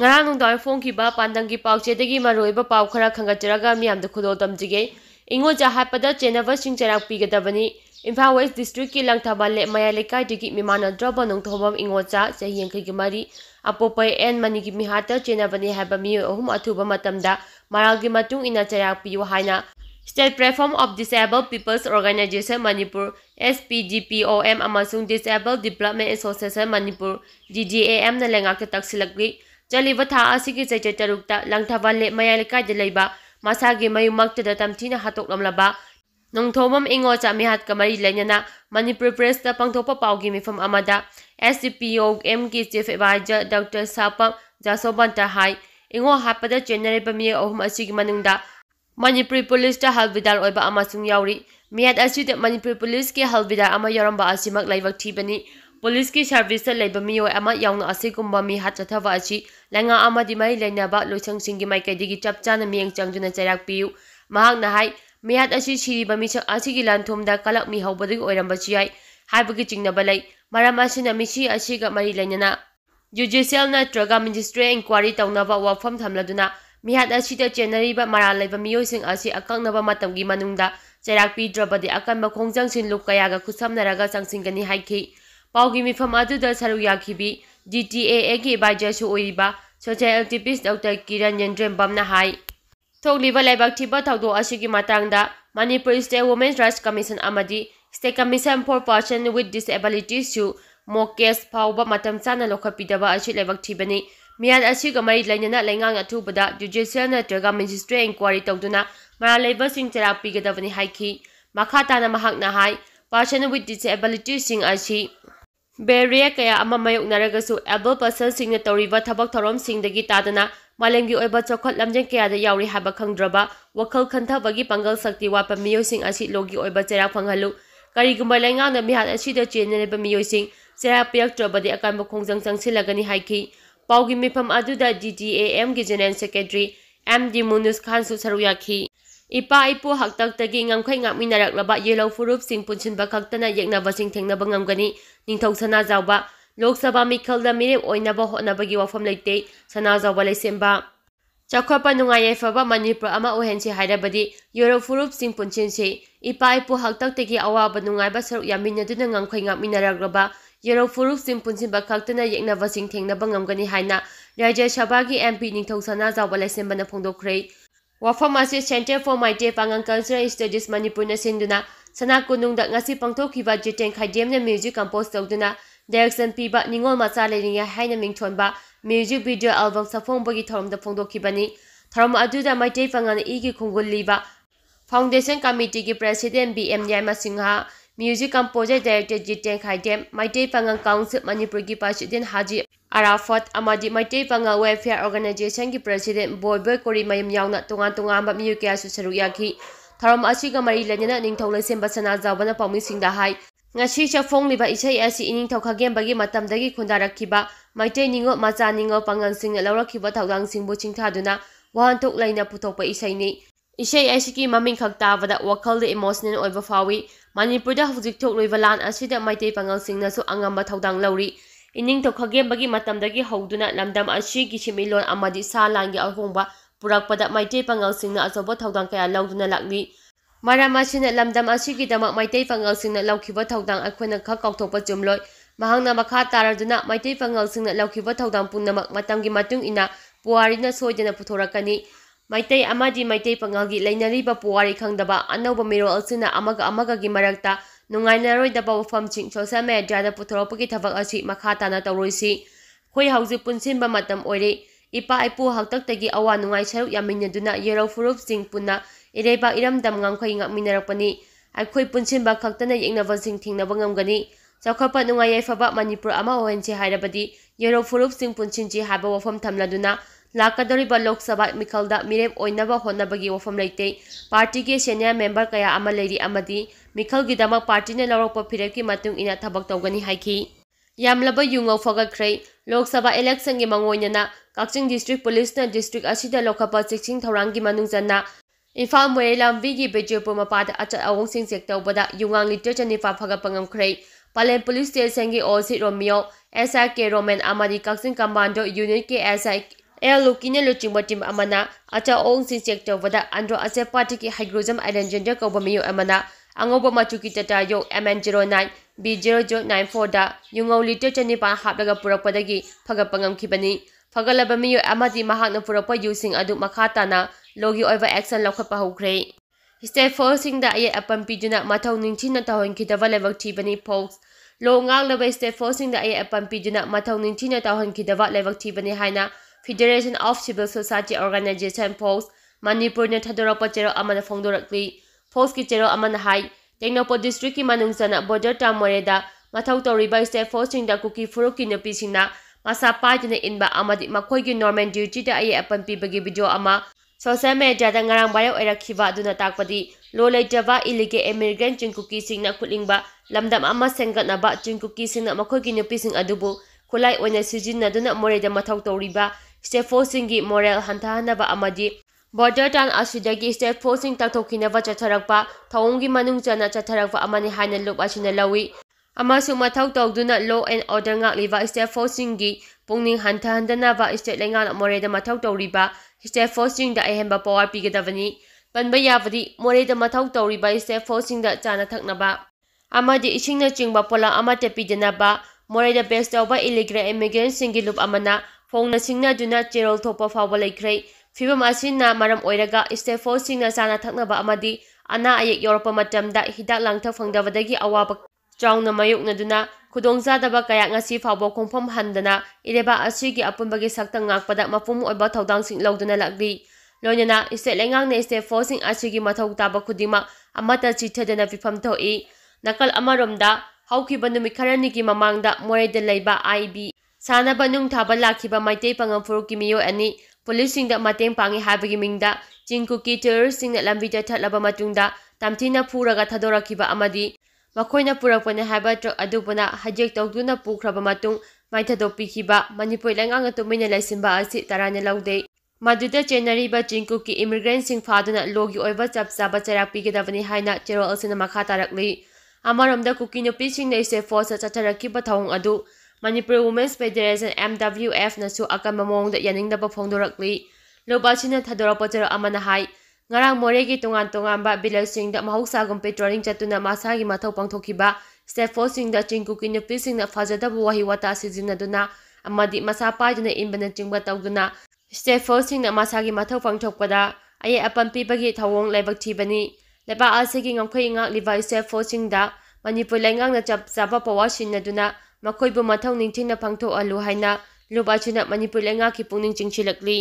ngarang nung doi phone ki ba pandang ki pau che degi maroi ba pau khara khanga charaga mi am da khudo tam jige ingo ja ha pada chenava sing charak pi ga da bani imphal west district ki lang thaba le maya le kai digi mi mana draba nung thobam ingo cha che yang ki gi mari apo pai en mani gi mi hata chenava ni ha ba mi ohum athuba matam da maral gi matung ina charak pi wa haina State Platform of Disabled People's Organization Manipur SPDPOM amasung Disabled Development Association Manipur DDAM na lenga ke taksilagri ꯆꯠꯂꯤꯕ ꯊꯥ ꯑꯁꯤꯒꯤ ꯆꯩꯆꯠ ꯇꯔꯨꯛꯇ ꯂꯪꯊꯕꯥꯜ ꯂꯦꯞ ꯃꯌꯥꯏ ꯂꯩꯀꯥꯏꯗ ꯂꯩꯕ ꯃꯁꯥꯒꯤ ꯃꯌꯨꯝꯃꯛꯇꯗ ꯇꯝꯊꯤꯅ ꯍꯥꯠꯇꯣꯛꯂꯝꯂꯕ ꯅꯣꯡꯊꯣꯝꯕꯝ ꯏꯉꯣꯆꯥ ꯃꯤꯍꯥꯠꯀ ꯃꯔꯤ ꯂꯩꯅꯅ ꯃꯅꯤꯄꯨꯔ ꯄ꯭ꯔꯦꯁꯇ ꯄꯥꯡꯊꯣꯛꯄ ꯄꯥꯎꯒꯤ ꯃꯤꯐꯝ ꯑꯃꯗ ꯑꯦꯁ ꯗꯤ ꯄꯤ ꯑꯣ ꯑꯦꯝꯒꯤ ꯆꯤꯐ ꯑꯦꯗꯚꯥꯏꯖꯔ ꯗꯣꯛꯇꯔ ꯁꯥꯄꯝ ꯖꯥꯁꯣꯕꯟꯇ ꯍꯥꯏ ꯏꯉꯣ ꯍꯥꯠꯄꯗ ꯆꯦꯟꯅꯔꯤꯕ ꯃꯤꯑꯣꯏ ꯑꯍꯨꯝ ꯑꯁꯤꯒꯤ ꯃꯅꯨꯡꯗ ꯃꯅꯤꯄꯨꯔꯤ ꯄꯨꯂꯤꯁꯇ ꯍꯜꯕꯤꯗꯥꯔ ꯑꯣꯏꯕ ꯑꯃꯁꯨꯡ ꯌꯥꯎꯔꯤ ꯃꯤꯍꯥꯠ ꯑꯁꯤꯗ ꯃꯅꯤꯄꯨꯔꯤ ꯄꯨꯂꯤꯁꯀꯤ ꯍꯜꯕꯤꯗꯥꯔ ꯑꯃ ꯌꯥꯎꯔꯝꯕ ꯑꯁꯤꯃꯛ ꯂꯥꯏꯕꯛ ꯊꯤꯕꯅꯤ ꯄꯨꯂꯤꯁꯀꯤ ꯁꯔꯚꯤꯁꯇ ꯂꯩꯕ ꯃꯤꯑꯣꯏ ꯑꯃ ꯌꯥꯎꯅ ꯑꯁꯤꯒꯨꯝꯕ ꯃꯤꯍꯥꯠ ꯆꯠꯊꯕ ꯑꯁꯤ ꯂꯩꯉꯥꯛ ꯑꯃꯗꯤ ꯃꯔꯤ ꯂꯩꯅꯕ ꯂꯣꯏꯁꯪꯁꯤꯡꯒꯤ ꯃꯥꯏꯀꯩꯗꯒꯤ ꯆꯞ ꯆꯥꯅ ꯃꯤꯠꯌꯦꯡ ꯆꯪꯗꯨꯅ ꯆꯩꯔꯥꯛ ꯄꯤꯌꯨ ꯃꯍꯥꯛꯅ ꯍꯥꯏ ꯃꯤꯍꯥꯠ ꯑꯁꯤ ꯁꯤꯔꯤꯕ ꯃꯤꯁꯛ ꯑꯁꯤꯒꯤ ꯂꯟꯊꯨꯝꯗ ꯀꯂꯛ ꯃꯤ ꯍꯧꯕꯗꯒꯤ ꯑꯣꯏꯔꯝꯕꯁꯨ ꯌꯥꯏ ꯍꯥꯏꯕꯒꯤ ꯆꯤꯡꯅꯕ ꯂꯩ ꯃꯔꯝ ꯑꯁꯤꯅ ꯃꯤꯁꯤ ꯑꯁꯤꯒ ꯃꯔꯤ ꯂꯩꯅꯅ ꯖꯨꯗꯤꯁꯤꯌꯦꯜ ꯅꯠꯇ꯭ꯔꯒ ꯃꯦꯖꯤꯁꯇ꯭ꯔꯦꯠ ꯏꯟꯀ꯭ꯋꯥꯔꯤ ꯇꯧꯅꯕ ꯋꯥꯐꯝ ꯊꯝꯂꯗꯨꯅ ꯃꯤꯍꯥꯠ ꯑꯁꯤꯗ ꯆꯦꯟꯅꯔꯤꯕ ꯃꯔꯥꯜ ꯂꯩꯕ ꯃꯤꯑꯣꯏꯁꯤꯡ ꯑꯁꯤ ꯑꯀꯛꯅꯕ ꯃꯇꯝꯒꯤ ꯃꯅꯨꯡꯗ ꯆꯩꯔꯥꯛ ꯄꯤꯗ꯭ꯔꯕꯗꯤ ꯑꯀꯟꯕ ꯈꯣꯡꯖꯪꯁꯤꯡ ꯂꯨꯞ ꯀꯌꯥꯒ ꯈꯨꯠꯁꯝꯅꯔꯒ ꯆꯪꯁꯤꯟꯒꯅꯤ ꯍꯥꯏꯈꯤ ꯄꯥꯎꯒꯤ ꯃꯤꯐꯝ ꯑꯗꯨꯗ ꯁꯔꯨꯛ ꯌꯥꯈꯤꯕꯤ ꯗꯤ ꯇꯤ ꯑꯦ ꯑꯦꯒꯤ ꯑꯦꯗꯚꯥꯏꯖꯔꯁꯨ ꯑꯣꯏꯔꯤꯕ ꯁꯣꯁꯤꯌꯦꯜ ꯑꯦꯛꯇꯤꯚꯤꯁ ꯗꯣꯛꯇꯔ ꯀꯤꯔꯟ ꯌꯦꯟꯗ꯭ꯔꯦꯝꯕꯝꯅ ꯍꯥꯏ ꯊꯣꯛꯂꯤꯕ ꯂꯩꯕꯥꯛ ꯊꯤꯕ ꯊꯧꯗꯣꯛ ꯑꯁꯤꯒꯤ ꯃꯇꯥꯡꯗ Manipur state women rights commission ꯑꯃꯗꯤ state commission for person with ꯗꯤꯁꯑꯦꯕꯤꯂꯤꯇꯤꯁꯁꯨ mock case ꯐꯥꯎꯕ ꯃꯇꯝ ꯆꯥꯅ ꯂꯧꯈꯠꯄꯤꯗꯕ ꯑꯁꯤ ꯂꯩꯕꯥꯛ ꯊꯤꯕꯅꯤ ꯃꯤꯌꯥꯠ ꯑꯁꯤꯒ ꯃꯔꯤ ꯂꯩꯅꯅ ꯂꯩꯉꯥꯛꯅ ꯑꯊꯨꯕꯗ ꯖꯨꯗꯤꯁꯤꯌꯦꯜ ꯅꯠꯇ꯭ꯔꯒ ꯃꯦꯖꯤꯁꯇ꯭ꯔꯦꯠ ꯏꯟꯀ꯭ꯋꯥꯔꯤ ꯇꯧꯗꯨꯅ ꯃꯔꯥꯜ ꯂꯩꯕꯁꯤꯡ ꯆꯩꯔꯥꯛ ꯄꯤꯒꯗꯕꯅꯤ ꯍꯥꯏꯈꯤ ꯃꯈꯥ ꯇꯥꯅ ꯃꯍꯥꯛꯅ ꯍꯥꯏ ꯄꯔꯁꯟ ꯋꯤꯠ ꯗꯤꯁꯑꯦꯕꯤꯂꯤꯇꯤꯁꯤꯡ ꯑꯁꯤ ꯕꯦꯔꯤꯌꯔ ꯀꯌꯥ ꯑꯃ ꯃꯥꯌꯣꯛꯅꯔꯒꯁꯨ ꯑꯦꯕꯜ ꯄꯔꯁꯟꯁꯤꯡꯅ ꯇꯧꯔꯤꯕ ꯊꯕꯛ ꯊꯧꯔꯝꯁꯤꯡꯗꯒꯤ ꯇꯥꯗꯅ ꯃꯥꯂꯦꯝꯒꯤ ꯑꯣꯏꯕ ꯆꯥꯎꯈꯠ ꯂꯝꯖꯦꯜ ꯀꯌꯥꯗ ꯌꯥꯎꯔꯤ ꯍꯥꯏꯕ ꯈꯪꯗ꯭ꯔꯕ ꯋꯥꯈꯜ ꯈꯟꯊꯕꯒꯤ ꯄꯥꯡꯒꯜ ꯁꯛꯇꯤ ꯋꯥꯠꯄ ꯃꯤꯑꯣꯏꯁꯤꯡ ꯑꯁꯤ ꯂꯣꯒꯤ ꯑꯣꯏꯕ ꯆꯩꯔꯥꯛ ꯐꯪꯍꯜꯂꯨ ꯀꯔꯤꯒꯨꯝꯕ ꯂꯩꯉꯥꯛꯅ ꯃꯤꯍꯥꯠ ꯑꯁꯤꯗ ꯆꯦꯟꯅꯔꯤꯕ ꯃꯤꯑꯣꯏꯁꯤꯡ ꯆꯩꯔꯥꯛ ꯄꯤꯔꯛꯇ꯭ꯔꯕꯗꯤ ꯑꯀꯟꯕ ꯈꯣꯡꯖꯪ ꯆꯪꯁꯤꯜꯂꯒꯅꯤ ꯍꯥꯏꯈꯤ ꯄꯥꯎꯒꯤ ꯃꯤꯐꯝ ꯑꯗꯨꯗ ꯗꯤ ꯗꯤ ꯑꯦ ꯑꯦꯝꯒꯤ ꯖꯦꯅꯔꯦꯜ ꯁꯦꯀ꯭ꯔꯦꯇꯔꯤ ꯑꯦꯝ ꯗꯤ ꯃꯨꯅꯨꯁ ꯈꯥꯟꯁꯨ ꯁꯔꯨꯛ ꯌꯥꯈꯤ ꯏꯄꯥ ꯏꯄꯨ ꯍꯥꯛꯇꯛꯇꯒꯤ ꯉꯝꯈꯩ ꯉꯥꯛꯃꯤꯟꯅꯔꯛꯂꯕ ꯌꯦꯜꯍꯧ ꯐꯨꯔꯨꯞꯁꯤꯡ ꯄꯨꯟꯁꯤꯟꯕ ꯈꯛꯇꯅ ꯌꯦꯛꯅꯕꯁꯤꯡ ꯊꯦꯡꯅꯕ ꯉꯝꯒꯅꯤ ꯅꯤꯡꯊꯧ ꯁꯅꯥꯖꯥꯎꯕ ꯂꯣꯛ ꯁꯚꯥ ꯃꯤꯈꯜꯗ ꯃꯤꯔꯦꯞ ꯑꯣꯏꯅꯕ ꯍꯣꯠꯅꯕꯒꯤ ꯋꯥꯐꯝ ꯂꯩꯇꯦ ꯁꯅꯥꯖꯥꯎꯕ ꯂꯩꯁꯦꯝꯕ ꯆꯥꯎꯈꯠꯄ ꯅꯨꯡꯉꯥꯏ ꯌꯥꯏꯐꯕ ꯃꯅꯤꯄꯨꯔ ꯑꯃ ꯑꯣꯏꯍꯟꯁꯤ ꯍꯥꯏꯔꯕꯗꯤ ꯌꯦꯜꯍꯧ ꯐꯨꯔꯨꯞꯁꯤꯡ ꯄꯨꯟꯁꯤꯟꯁꯤ ꯏꯄꯥ ꯏꯄꯨ ꯍꯥꯛꯇꯛꯇꯒꯤ ꯑꯋꯥꯕ ꯅꯨꯡꯉꯥꯏꯕ ꯁꯔꯨꯛ ꯌꯥꯃꯤꯟꯅꯗꯨꯅ ꯉꯝꯈꯩ ꯉꯥꯛꯃꯤꯟꯅꯔꯛꯂꯕ ꯌꯦꯜꯍꯧ ꯐꯨꯔꯨꯞꯁꯤꯡ ꯄꯨꯟꯁꯤꯟꯕ ꯈꯛꯇꯅ ꯌꯦꯛꯅꯕꯁꯤꯡ ꯊꯦꯡꯅꯕ ꯉꯝꯒꯅꯤ ꯍꯥꯏꯅ ꯔꯥꯖ꯭ꯌ ꯁꯚꯥꯒꯤ ꯑꯦꯝ ꯄꯤ ꯅꯤꯡꯊꯧ ꯁꯅꯥꯖꯥꯎꯕ ꯂꯩꯁꯦꯝꯕꯅ ꯐꯣꯡꯗꯣꯛꯈ꯭ꯔꯦ ꯋꯥꯐꯝ ꯑꯁꯤ centre for Meitei Pangal cultural studies ꯃꯅꯤꯄꯨꯔꯅ ꯁꯤꯟꯗꯨꯅ ꯁꯅꯥ ꯀꯣꯅꯨꯡꯗ ꯉꯁꯤ ꯄꯥꯡꯊꯣꯛꯈꯤꯕ ꯖꯤꯇꯦꯟ ꯈꯥꯏꯗꯦꯝꯅ ꯃ꯭ꯌꯨꯖꯤꯛ ꯀꯝꯄꯣꯖ ꯇꯧꯗꯨꯅ ꯗꯥꯏꯔꯦꯛꯁꯟ ꯄꯤꯕ ꯅꯤꯉꯣꯜ ꯃꯆꯥ ꯂꯩꯔꯤꯉꯩ ꯍꯥꯏꯅ ꯃꯤꯡꯊꯣꯟꯕ ꯃ꯭ꯌꯨꯖꯤꯛ ꯚꯤꯗꯤꯑꯣ ꯑꯦꯜꯕꯝ ꯁꯛꯐꯣꯡꯕꯒꯤ ꯊꯧꯔꯝꯗ ꯐꯣꯡꯗꯣꯛꯈꯤꯕꯅꯤ ꯊꯧꯔꯝ ꯑꯗꯨꯗ ꯃꯩꯇꯩ ꯄꯥꯉꯜꯅ ꯏꯒꯤ ꯈꯣꯡꯒꯨꯜ ꯂꯤꯕ foundation ꯀꯃꯤꯇꯤꯒꯤ president B M Yaima Singh music composer director Jiten Khaidem Meitei Pangal council Manipur की president Haji Arafat Ahmadi Meitei Pangal welfare organisation की प्रेसिडेंट बोयबोय कोरी मयम यावना तोंगान तोंगान मियु कयासु सरुक याखी ꯊꯧꯔꯝ ꯑꯁꯤꯒ ꯃꯔꯤ ꯂꯩꯅꯅ ꯅꯤꯡꯊꯧ ꯂꯩꯁꯦꯝꯕ ꯁꯅꯥꯖꯥꯎꯕꯅ ꯄꯥꯎꯃꯤꯁꯤꯡꯗ ꯍꯥꯏ ꯉꯁꯤ ꯆꯐꯣꯡꯂꯤꯕ ꯏꯁꯩ ꯑꯁꯤ ꯏꯅꯤꯡꯊꯧ ꯈꯥꯒꯦꯝꯕꯒꯤ ꯃꯇꯝꯗꯒꯤ ꯈꯨꯟꯗꯥꯔꯛꯈꯤꯕ ꯃꯩꯇꯩ ꯅꯤꯉꯣꯜ ꯃꯆꯥ ꯅꯤꯉꯣꯜ ꯄꯥꯡꯒꯜꯁꯤꯡꯅ ꯂꯧꯔꯛꯈꯤꯕ ꯊꯧꯗꯥꯡꯁꯤꯡꯕꯨ ꯆꯤꯡꯊꯥꯗꯨꯅ ꯋꯥꯍꯟꯊꯣꯛ ꯂꯩꯅ ꯄꯨꯊꯣꯛꯄ ꯏꯁꯩꯅꯤ ꯏꯁꯩ ꯑꯁꯤꯒꯤ ꯃꯃꯤꯡ ꯈꯛ ꯇꯥꯕꯗ ꯋꯥꯈꯜꯗ ꯏꯃꯣꯁꯅꯦꯜ ꯑꯣꯏꯕ ꯐꯥꯎꯏ ꯃꯅꯤꯄꯨꯔꯗ ꯍꯧꯖꯤꯛ ꯊꯣꯛꯂꯤꯕ ꯂꯥꯟ ꯑꯁꯤꯗ ꯃꯩꯇꯩ ꯄꯥꯡꯒꯜꯁꯤꯡꯅꯁꯨ ꯑꯉꯝꯕ ꯊꯧꯗꯥꯡ ꯂꯧꯔꯤ ꯏꯅꯤꯡꯊꯧ ꯈꯥꯒꯦꯝꯕꯒꯤ ꯃꯇꯝꯗꯒꯤ ꯍꯧꯗꯨꯅ ꯂꯝꯗꯝ ꯑꯁꯤꯒꯤ ꯁꯦꯟꯃꯤꯠꯂꯣꯟ ꯑꯃꯗꯤ ꯁꯥ ꯂꯥꯟꯒꯤ ꯑꯍꯣꯡꯕ ꯄꯨꯔꯛꯄꯗ ꯃꯩꯇꯩ ꯄꯥꯉꯜꯁꯤꯡꯅ ꯑꯆꯧꯕ ꯊꯧꯗꯥꯡ ꯀꯌꯥ ꯂꯧꯗꯨꯅ ꯂꯥꯛꯂꯤ ꯃꯔꯝ ꯑꯁꯤꯅ ꯂꯝꯗꯝ ꯑꯁꯤꯒꯤꯗꯃꯛ ꯃꯩꯇꯩ ꯄꯥꯉꯜꯁꯤꯡꯅ ꯂꯧꯈꯤꯕ ꯊꯧꯗꯥꯡ ꯑꯩꯈꯣꯏꯅ ꯈꯛ ꯀꯥꯎꯊꯣꯛꯄ ꯆꯨꯝꯂꯣꯏ ꯃꯍꯥꯛꯅ ꯃꯈꯥ ꯇꯥꯔꯗꯨꯅ ꯃꯩꯇꯩ ꯄꯥꯉꯜꯁꯤꯡꯅ ꯂꯧꯈꯤꯕ ꯊꯧꯗꯥꯡ ꯄꯨꯝꯅꯃꯛ ꯃꯇꯝꯒꯤ ꯃꯇꯨꯡ ꯏꯟꯅ ꯄꯨꯋꯥꯔꯤꯅ ꯁꯣꯏꯗꯅ ꯄꯨꯊꯣꯔꯛꯀꯅꯤ ꯃꯩꯇꯩ ꯑꯃꯗꯤ ꯃꯩꯇꯩ ꯄꯥꯉꯜꯒꯤ ꯂꯩꯅꯔꯤꯕ ꯄꯨꯋꯥꯔꯤ ꯈꯪꯗꯕ ꯑꯅꯧꯕ ꯃꯤꯔꯣꯜ ꯑꯁꯤꯅ ꯑꯃꯒ ꯑꯃꯒꯒꯤ ꯃꯔꯛꯇ ꯅꯨꯡꯉꯥꯏꯅꯔꯣꯏꯗꯕ ꯋꯥꯐꯝꯁꯤꯡ ꯁꯣꯁꯤꯌꯦꯜ ꯃꯦꯗꯤꯌꯥꯗ ꯄꯨꯊꯣꯔꯛꯄꯒꯤ ꯊꯕꯛ ꯑꯁꯤ ꯃꯈꯥ ꯇꯥꯅ ꯇꯧꯔꯣꯏꯁꯤ ꯑꯩꯈꯣꯏ ꯍꯧꯖꯤꯛ ꯄꯨꯟꯁꯤꯟꯕ ꯃꯇꯝ ꯑꯣꯏꯔꯦ ꯏꯄꯥ ꯏꯄꯨ ꯍꯥꯛꯇꯛꯇꯒꯤ ꯑꯋꯥ ꯅꯨꯡꯉꯥꯏ ꯁꯔꯨꯛ ꯌꯥꯃꯤꯟꯅꯗꯨꯅ ꯌꯦꯔꯧ ꯐꯨꯔꯨꯞꯁꯤꯡ ꯄꯨꯟꯅ ꯏꯔꯩꯕꯥꯛ ꯏꯔꯝꯗꯝ ꯉꯝꯈꯩ ꯉꯥꯛꯃꯤꯟꯅꯔꯛꯄꯅꯤ ꯑꯩꯈꯣꯏ ꯄꯨꯟꯁꯤꯟꯕ ꯈꯛꯇꯅ ꯌꯦꯛꯅꯕꯁꯤꯡ ꯊꯤꯡꯅꯕ ꯉꯝꯒꯅꯤ ꯆꯥꯎꯈꯠꯄ ꯅꯨꯡꯉꯥꯏ ꯌꯥꯏꯐꯕ ꯃꯅꯤꯄꯨꯔ ꯑꯃ ꯑꯣꯏꯍꯟꯁꯤ ꯍꯥꯏꯔꯕꯗꯤ ꯌꯦꯔꯧ ꯐꯨꯔꯨꯞꯁꯤꯡ ꯄꯨꯟꯁꯤꯟꯁꯤ ꯍꯥꯏꯕ ꯋꯥꯐꯝ ꯊꯝꯂꯗꯨꯅ ꯂꯥꯛꯀꯗꯧꯔꯤꯕ ꯂꯣꯛ ꯁꯚꯥ ꯃꯤꯈꯜꯗ ꯃꯤꯔꯦꯞ ꯑꯣꯏꯅꯕ ꯍꯣꯠꯅꯕꯒꯤ ꯋꯥꯐꯝ ꯂꯩꯇꯦ ꯄꯥꯔꯇꯤꯒꯤ ꯁꯦꯅꯤꯌꯔ ꯃꯦꯝꯕꯔ ꯀꯌꯥ ꯑꯃ ꯂꯩꯔꯤ ꯑꯃꯗꯤ ꯃꯤꯈꯜꯒꯤꯗꯃꯛ ꯄꯥꯔꯇꯤꯅ ꯂꯧꯔꯛꯄ ꯐꯤꯔꯦꯞꯀꯤ ꯃꯇꯨꯡ ꯏꯟꯅ ꯊꯕꯛ ꯇꯧꯒꯅꯤ ꯍꯥꯏꯈꯤ ꯌꯥꯝꯂꯕ ꯌꯨꯉꯧ ꯐꯒꯠꯈ꯭ꯔꯦ ꯂꯣꯛ ꯁꯚꯥ ꯏꯂꯦꯛꯁꯟꯒꯤ ꯃꯥꯡꯑꯣꯏꯅꯅ ꯀꯛꯆꯤꯡ ꯗꯤꯁꯇ꯭ꯔꯤꯛ ꯄꯨꯂꯤꯁꯅ ꯗꯤꯁꯇ꯭ꯔꯤꯛ ꯑꯁꯤꯗ ꯂꯧꯈꯠꯄ ꯆꯦꯛꯁꯤꯟ ꯊꯧꯔꯥꯡꯒꯤ ꯃꯅꯨꯡ ꯆꯟꯅ ꯏꯝꯐꯥꯜ ꯃꯣꯔꯦ ꯂꯝꯕꯤꯒꯤ ꯕꯤꯖꯦꯄꯨꯔ ꯃꯄꯥꯗ ꯑꯆꯠ ꯑꯋꯣꯡꯁꯤꯡ ꯆꯦꯛ ꯇꯧꯕꯗ ꯌꯨꯉꯥꯡ ꯂꯤꯇꯔ ꯆꯅꯤꯄꯥꯜ ꯐꯒꯠꯄ ꯉꯝꯈ꯭ꯔꯦ ꯄꯂꯦꯝ police ꯁ꯭ꯇꯦꯁꯟꯒꯤ oh see ꯔꯣꯃꯤꯌꯣ S I K Roman ꯑꯃꯗꯤ ꯀꯛꯆꯤꯡ ꯀꯝꯃꯥꯟꯗꯣ ꯌꯨꯅꯤꯠꯀꯤ ꯑꯦꯁ ꯑꯥꯏ ꯑꯦꯜ ꯂꯨꯀꯤꯅ ꯂꯨꯆꯤꯡꯕ ꯇꯤꯝ ꯑꯃꯅ ꯑꯆꯧ ꯑꯋꯣꯡꯁꯤꯡ ꯆꯦꯛ ꯇꯧꯕꯗ ꯑꯟꯗ꯭ꯔꯣ ꯑꯆꯦ ꯄꯥꯔꯇꯤꯒꯤ ꯍꯥꯏꯗ꯭ꯔꯣꯖꯝ ꯑꯥꯏꯂꯦꯟꯖꯦꯟꯗꯔ ꯀꯧꯕ ꯃꯤꯑꯣꯏ ꯑꯃꯅ ꯑꯉꯧꯕ ꯃꯆꯨꯒꯤ Tata York M N zero nine B zero zero nine ꯐꯣꯔꯗ ꯌꯨꯉꯧ ꯂꯤꯇꯔ ꯆꯅꯤꯄꯥꯟ ꯍꯥꯞꯂꯒ ꯄꯨꯔꯛꯄꯗꯒꯤ ꯐꯒꯠꯄ ꯉꯝꯈꯤꯕꯅꯤ ꯐꯒꯠꯂꯕ ꯃꯤꯑꯣꯏ ꯑꯃꯗꯤ ꯃꯍꯥꯛꯅ ꯄꯨꯔꯛꯄ ꯌꯨꯁꯤꯡ ꯑꯗꯨ ꯃꯈꯥ ꯇꯥꯅ ꯂꯣꯒꯤ ꯑꯣꯏꯕ ꯑꯦꯛꯁꯟ ꯂꯧꯈꯠꯄ ꯍꯧꯈ꯭ꯔꯦ ꯁ꯭ꯇꯦꯠ ꯐꯣꯔꯁꯁꯤꯡꯗ ꯑꯌꯦꯠ ꯑꯄꯟ ꯄꯤꯗꯨꯅ ꯃꯊꯧ ꯅꯤꯡꯊꯤꯅ ꯇꯧꯍꯟꯈꯤꯗꯕ ꯂꯥꯏꯕꯛ ꯊꯤꯕꯅꯤ ꯐꯣꯛꯁ ꯂꯣ ꯉꯥꯛꯂꯕ ꯁ꯭ꯇꯦꯠ ꯐꯣꯔꯁꯁꯤꯡꯗ ꯑꯌꯦꯠ ꯑꯄꯟ ꯄꯤꯗꯨꯅ ꯃꯊꯧ ꯅꯤꯡꯊꯤꯅ ꯇꯧꯍꯟꯈꯤꯗꯕ ꯂꯥꯏꯕꯛ ꯊꯤꯕꯅꯤ ꯍꯥꯏꯅ federation of civil society organisation fox ꯃꯅꯤꯄꯨꯔꯅ ꯊꯥꯗꯣꯔꯛꯄ ꯆꯦꯔꯣꯜ ꯑꯃꯅ ꯐꯣꯡꯗꯣꯔꯛꯂꯤ ꯐꯣꯛꯁꯀꯤ ꯆꯦꯔꯣꯜ ꯑꯃꯅ ꯍꯥꯏ ꯇꯦꯡꯅꯧꯄꯜ ꯗꯤꯁꯇ꯭ꯔꯤꯛꯀꯤ ꯃꯅꯨꯡ ꯆꯟꯅ ꯕꯣꯔꯗꯔ ꯇꯥꯎꯟ ꯃꯣꯔꯦꯗ ꯃꯊꯧ ꯇꯧꯔꯤꯕ ꯁ꯭ꯇꯦꯠ ꯐꯣꯔꯁꯁꯤꯡꯗ ꯀꯨꯀꯤ ꯐꯨꯔꯨꯞꯀꯤ ꯅꯨꯄꯤꯁꯤꯡꯅ ꯃꯁꯥ ꯄꯥꯏꯗꯨꯅ ꯏꯟꯕ ꯑꯃꯗꯤ ꯃꯈꯣꯏꯒꯤ ꯅꯣꯔꯃꯦꯜ ꯗ꯭ꯌꯨꯇꯤꯗ ꯑꯌꯦꯠ ꯑꯄꯟ ꯄꯤꯕꯒꯤ ꯚꯤꯗꯤꯑꯣ ꯑꯃ ꯁꯣꯁꯤꯌꯦꯜ ꯃꯤꯗꯤꯌꯥꯗ ꯉꯔꯥꯡ ꯚꯥꯏꯔꯦꯜ ꯑꯣꯏꯔꯛꯈꯤꯕ ꯑꯗꯨꯅ ꯇꯥꯛꯄꯗꯤ ꯂꯣ ꯂꯩꯇꯕ ꯏꯂꯤꯒꯦꯜ ꯏꯃꯤꯒ꯭ꯔꯦꯟꯠ ꯆꯤꯡꯀꯨꯀꯤꯁꯤꯡꯅ ꯈꯨꯠꯂꯤꯡꯕ ꯂꯝꯗꯝ ꯑꯃ ꯁꯦꯝꯒꯠꯅꯕ ꯆꯤꯡꯀꯨꯀꯤꯁꯤꯡꯅ ꯃꯈꯣꯏꯒꯤ ꯅꯨꯄꯤꯁꯤꯡ ꯑꯗꯨꯕꯨ ꯈꯨꯠꯂꯥꯏ ꯑꯣꯏꯅ ꯁꯤꯖꯤꯟꯅꯗꯨꯅ ꯃꯣꯔꯦꯗ ꯃꯊꯧ ꯇꯧꯔꯤꯕ ꯁ꯭ꯇꯦꯠ ꯐꯣꯔꯁꯁꯤꯡꯒꯤ ꯃꯣꯔꯦꯜ ꯍꯟꯊꯍꯟꯅꯕ ꯑꯃꯗꯤ ꯕꯣꯔꯗꯔ ꯇꯥꯎꯟ ꯑꯁꯤꯗꯒꯤ ꯁ꯭ꯇꯦꯠ ꯐꯣꯔꯁꯁꯤꯡ ꯇꯥꯟꯊꯣꯛꯈꯤꯅꯕ ꯆꯠꯊꯔꯛꯄ ꯊꯧꯑꯣꯡꯒꯤ ꯃꯅꯨꯡ ꯆꯟꯅ ꯆꯠꯊꯔꯛꯄ ꯑꯃꯅꯤ ꯍꯥꯏꯅ ꯂꯨꯞ ꯑꯁꯤꯅ ꯂꯧꯏ ꯑꯃꯁꯨꯡ ꯃꯊꯧ ꯇꯧꯗꯨꯅ ꯂꯣ ꯑꯦꯟ ꯑꯣꯔꯗꯔ ꯉꯥꯛꯂꯤꯕ ꯁ꯭ꯇꯦꯠ ꯐꯣꯔꯁꯁꯤꯡꯒꯤ ꯄꯨꯛꯅꯤꯡ ꯍꯟꯊꯍꯟꯗꯅꯕ ꯁ꯭ꯇꯦꯠ ꯂꯩꯉꯥꯛꯅ ꯃꯣꯔꯦꯗ ꯃꯊꯧ ꯇꯧꯔꯤꯕ ꯁ꯭ꯇꯦꯠ ꯐꯣꯔꯁꯁꯤꯡꯗ ꯑꯍꯦꯟꯕ ꯄꯥꯋꯔ ꯄꯤꯒꯗꯕꯅꯤ ꯄꯟꯕ ꯌꯥꯕꯗꯤ ꯃꯣꯔꯦꯗ ꯃꯊꯧ ꯇꯧꯔꯤꯕ ꯁ꯭ꯇꯦꯠ ꯐꯣꯔꯁꯁꯤꯡꯗ ꯆꯥꯅ ꯊꯛꯅꯕ ꯑꯃꯗꯤ ꯏꯁꯤꯡꯅꯆꯤꯡꯕ ꯄꯣꯠꯂꯝ ꯑꯃꯠꯇ ꯄꯤꯗꯅꯕ ꯃꯣꯔꯦꯗ ꯕꯦꯁ ꯇꯧꯕ ꯏꯂꯤꯒꯦꯜ ꯏꯃꯤꯒ꯭ꯔꯦꯟꯠꯁꯤꯡꯒꯤ ꯂꯨꯞ ꯑꯃꯅ ꯐꯣꯡꯅ ꯁꯤꯡꯅꯗꯨꯅ ꯆꯦꯔꯣꯜ ꯊꯣꯛꯄ ꯐꯥꯎꯕ ꯂꯩꯈ꯭ꯔꯦ ꯐꯤꯚꯝ ꯑꯁꯤꯅ ꯃꯔꯝ ꯑꯣꯏꯔꯒ ꯁ꯭ꯇꯦꯠ ꯐꯣꯔꯁꯁꯤꯡꯅ ꯆꯥꯅ ꯊꯛꯅꯕ ꯑꯃꯗꯤ ꯑꯅꯥ ꯑꯌꯦꯛ ꯌꯥꯎꯔꯛꯄ ꯃꯇꯝꯗ ꯍꯤꯗꯥꯛ ꯂꯥꯡꯊꯛ ꯐꯪꯗꯕꯗꯒꯤ ꯑꯋꯥꯕ ꯆꯥꯎꯅ ꯃꯥꯌꯣꯛꯅꯗꯨꯅ ꯈꯨꯗꯣꯡꯆꯥꯗꯕ ꯀꯌꯥ ꯉꯁꯤ ꯐꯥꯎꯕ ꯈꯣꯡꯐꯝ ꯍꯟꯗꯅ ꯏꯔꯩꯕꯥꯛ ꯑꯁꯤꯒꯤ ꯑꯄꯨꯟꯕꯒꯤ ꯁꯛꯇꯝ ꯉꯥꯛꯄꯗ ꯃꯄꯨꯡ ꯑꯣꯏꯕ ꯊꯧꯗꯥꯡꯁꯤꯡ ꯂꯧꯗꯨꯅ ꯂꯥꯛꯂꯤ ꯂꯣꯏꯅꯅ ꯁ꯭ꯇꯦꯠ ꯂꯩꯉꯥꯛꯅ ꯁ꯭ꯇꯦꯠ ꯐꯣꯔꯁꯁꯤꯡ ꯑꯁꯤꯒꯤ ꯃꯊꯧ ꯇꯥꯕ ꯈꯨꯗꯤꯡꯃꯛ ꯑꯃꯠꯇ ꯆꯤꯊꯗꯅ ꯄꯤꯐꯝ ꯊꯣꯛꯏ ꯅꯥꯀꯜ ꯑꯃꯔꯣꯝꯗ ꯍꯧꯈꯤꯕ ꯅꯨꯃꯤꯠ ꯈꯔꯅꯤꯒꯤ ꯃꯃꯥꯡꯗ ꯃꯣꯔꯦꯗ ꯂꯩꯕ ꯑꯥꯏ ꯕꯤ ꯁꯥꯟꯅꯕ ꯅꯨꯡ ꯊꯥꯕ ꯂꯥꯛꯈꯤꯕ ꯃꯩꯇꯩ ꯄꯥꯉꯜ ꯐꯨꯔꯨꯞꯀꯤ ꯃꯤꯑꯣꯏ ꯑꯅꯤ ꯄꯨꯂꯤꯁꯁꯤꯡꯗ ꯃꯇꯦꯡ ꯄꯥꯡꯉꯤ ꯍꯥꯏꯕꯒꯤ ꯃꯤꯡꯗ ꯆꯤꯡꯀꯨꯀꯤ ꯇꯦꯔꯣꯔꯤꯁꯁꯤꯡꯅ ꯂꯝꯕꯤꯗ ꯊꯠꯂꯕ ꯃꯇꯨꯡꯗ ꯇꯝꯊꯤꯅ ꯐꯨꯔꯒ ꯊꯥꯗꯣꯔꯛꯈꯤꯕ ꯑꯃꯗꯤ ꯃꯈꯣꯏꯅ ꯄꯨꯔꯛꯄꯅꯤ ꯍꯥꯏꯕ ꯇ꯭ꯔꯛ ꯑꯗꯨꯕꯨꯅ ꯍꯥꯏꯖꯦꯛ ꯇꯧꯗꯨꯅ ꯄꯨꯈ꯭ꯔꯕ ꯃꯇꯨꯡ ꯃꯩ ꯊꯥꯗꯣꯛꯄꯤꯈꯤꯕ ꯃꯅꯤꯄꯨꯔ ꯂꯩꯉꯥꯛꯅ ꯇꯨꯃꯤꯟꯅ ꯂꯩꯁꯤꯟꯕ ꯑꯁꯤ ꯇꯔꯥꯏꯅ ꯂꯧꯗꯦ ꯃꯗꯨꯗ ꯆꯦꯟꯅꯔꯤꯕ ꯆꯤꯡꯀꯨꯀꯤ ꯏꯃꯤꯒ꯭ꯔꯦꯟꯠꯁꯤꯡ ꯐꯥꯗꯨꯅ ꯂꯣꯒꯤ ꯑꯣꯏꯕ ꯆꯞ ꯆꯥꯕ ꯆꯩꯔꯥꯛ ꯄꯤꯒꯗꯕꯅꯤ ꯍꯥꯏꯅ ꯆꯦꯔꯣꯜ ꯑꯁꯤꯅ ꯃꯈꯥ ꯇꯥꯔꯛꯂꯤ ꯑꯃꯔꯣꯝꯗ ꯀꯨꯀꯤ ꯅꯨꯄꯤꯁꯤꯡꯅ ꯁ꯭ꯇꯦꯠ ꯐꯣꯔꯁꯇ ꯆꯠꯊꯔꯛꯈꯤꯕ ꯊꯧꯑꯣꯡ ꯑꯗꯨ Manipur women's federation M W ꯑꯦꯐꯅꯁꯨ ꯑꯀꯟꯕ ꯃꯑꯣꯡꯗ ꯌꯥꯅꯤꯡꯗꯕ ꯐꯣꯡꯗꯣꯔꯛꯂꯤ ꯂꯨꯞ ꯑꯁꯤꯅ ꯊꯥꯗꯣꯔꯛꯄ ꯆꯦꯔꯣꯜ ꯑꯃꯅ ꯍꯥꯏ ꯉꯔꯥꯡ ꯃꯣꯔꯦꯒꯤ ꯇꯣꯉꯥꯟ ꯇꯣꯉꯥꯟꯕ ꯚꯤꯂꯦꯖꯁꯤꯡꯗ ꯃꯍꯧꯁꯥꯒꯨꯝ ꯄꯦꯇ꯭ꯔꯣꯂꯤꯡ ꯆꯠꯇꯨꯅ ꯃꯁꯥꯒꯤ ꯃꯊꯧ ꯄꯥꯡꯊꯣꯛꯈꯤꯕ ꯁ꯭ꯇꯦꯠ ꯐꯣꯔꯁꯁꯤꯡꯗ ꯆꯤꯡꯀꯨꯀꯤ ꯅꯨꯄꯤꯁꯤꯡꯅ ꯐꯖꯗꯕ ꯋꯥꯍꯩ ꯋꯥꯇꯥ ꯁꯤꯖꯤꯟꯅꯗꯨꯅ ꯑꯃꯗꯤ ꯃꯁꯥ ꯄꯥꯏꯗꯨꯅ ꯏꯟꯕꯅꯆꯤꯡꯕ ꯇꯧꯗꯨꯅ ꯁ꯭ꯇꯦꯠ ꯐꯣꯔꯁꯁꯤꯡꯅ ꯃꯁꯥꯒꯤ ꯃꯊꯧ ꯄꯥꯡꯊꯣꯛꯄꯗ ꯑꯌꯦꯠ ꯑꯄꯟ ꯄꯤꯕꯒꯤ ꯊꯧꯑꯣꯡ ꯂꯥꯏꯕꯛ ꯊꯤꯕꯅꯤ ꯂꯩꯕꯥꯛ ꯑꯁꯤꯒꯤ ꯉꯝꯈꯩ ꯉꯥꯛꯂꯤꯕ ꯁ꯭ꯇꯦꯠ ꯐꯣꯔꯁꯁꯤꯡꯗ ꯃꯅꯤꯄꯨꯔ ꯂꯩꯉꯥꯛꯅ ꯆꯞ ꯆꯥꯕ ꯄꯥꯋꯔ ꯁꯤꯟꯅꯗꯨꯅ ꯃꯈꯣꯏꯕꯨ ꯃꯊꯧ ꯅꯤꯡꯊꯤꯅ ꯄꯥꯡꯊꯣꯛꯍꯜꯂꯨ ꯍꯥꯏꯅ ꯂꯨꯞ ꯑꯁꯤꯅ ꯃꯅꯤꯄꯨꯔ ꯂꯩꯉꯥꯛꯀꯤ ꯄꯨꯛꯅꯤꯡ ꯆꯤꯡꯁꯤꯜꯂꯛꯂꯤ